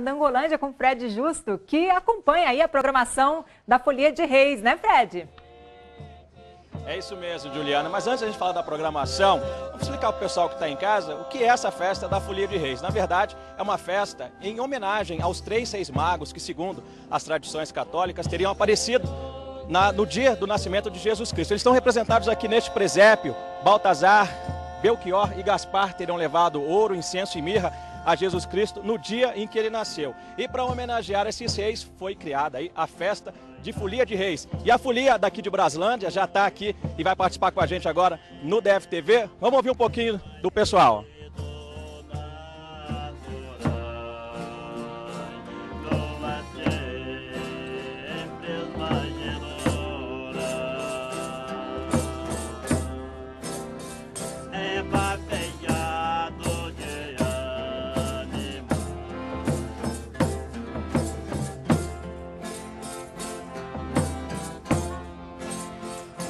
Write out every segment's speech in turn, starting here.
Candangolândia com Fred Justo, que acompanha aí a programação da Folia de Reis, né Fred? É isso mesmo, Juliana. Mas antes a gente falar da programação, vamos explicar para o pessoal que está em casa o que é essa festa da Folia de Reis. Na verdade, é uma festa em homenagem aos três seis magos que, segundo as tradições católicas, teriam aparecido na, no dia do nascimento de Jesus Cristo. Eles estão representados aqui neste presépio. Baltazar, Belchior e Gaspar terão levado ouro, incenso e mirra a Jesus Cristo no dia em que ele nasceu. E para homenagear esses reis foi criada aí a festa de Folia de Reis. E a Folia daqui de Braslândia já está aqui e vai participar com a gente agora no DFTV. Vamos ouvir um pouquinho do pessoal.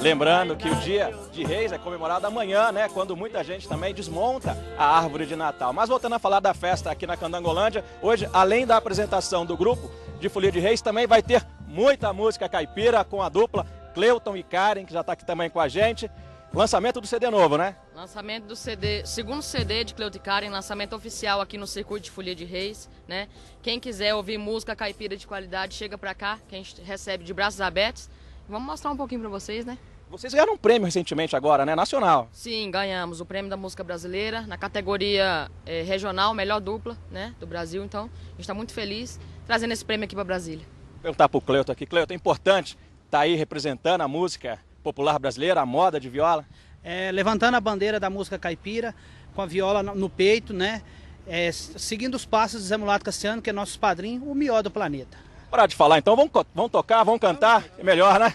Lembrando que o dia de Reis é comemorado amanhã, né? Quando muita gente também desmonta a árvore de Natal. Mas voltando a falar da festa aqui na Candangolândia, hoje, além da apresentação do grupo de Folia de Reis, também vai ter muita música caipira com a dupla Cleuton e Karen, que já está aqui também com a gente. Lançamento do CD novo, né? Lançamento do CD, segundo CD de Cleuton e Karen, lançamento oficial aqui no Circuito de Folia de Reis, né? Quem quiser ouvir música caipira de qualidade, chega pra cá, que a gente recebe de braços abertos. Vamos mostrar um pouquinho pra vocês, né? Vocês ganharam um prêmio recentemente agora, né? Nacional. Sim, ganhamos o prêmio da música brasileira na categoria é, regional, melhor dupla, né? Do Brasil. Então, a gente está muito feliz trazendo esse prêmio aqui para Brasília. Vou perguntar para o Cleuto aqui. Cleuto, é importante estar tá aí representando a música popular brasileira, a moda de viola? É, levantando a bandeira da música caipira, com a viola no peito, né? É, seguindo os passos do Zé Mulato Cassiano, que é nosso padrinho, o melhor do planeta. Parar de falar, então vamos, vamos tocar, vamos cantar, é melhor, né?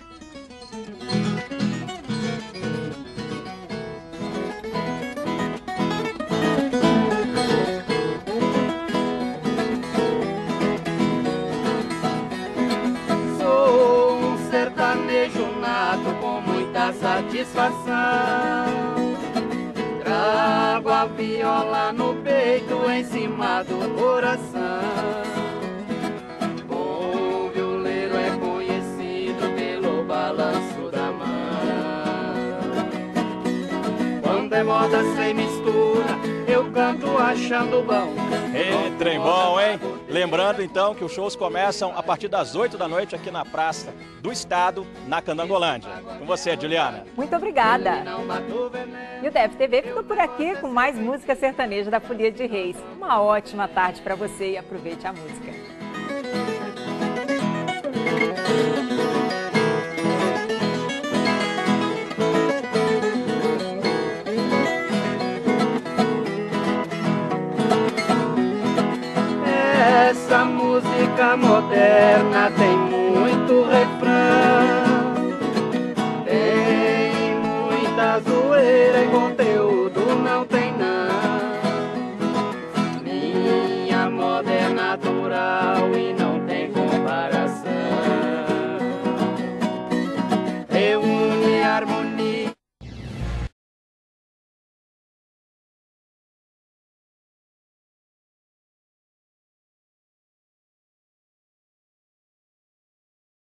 Satisfação. Trago a viola no peito, em cima do coração. O violeiro é conhecido pelo balanço da mão. Quando é moda sem mistura, eu canto achando bom. Entrem bom, hein? Lembrando então que os shows começam a partir das 8 da noite aqui na Praça do Estado, na Candangolândia. Com você, Juliana. Muito obrigada. E o DFTV fica por aqui com mais música sertaneja da Folia de Reis. Uma ótima tarde para você e aproveite a música. Música moderna tem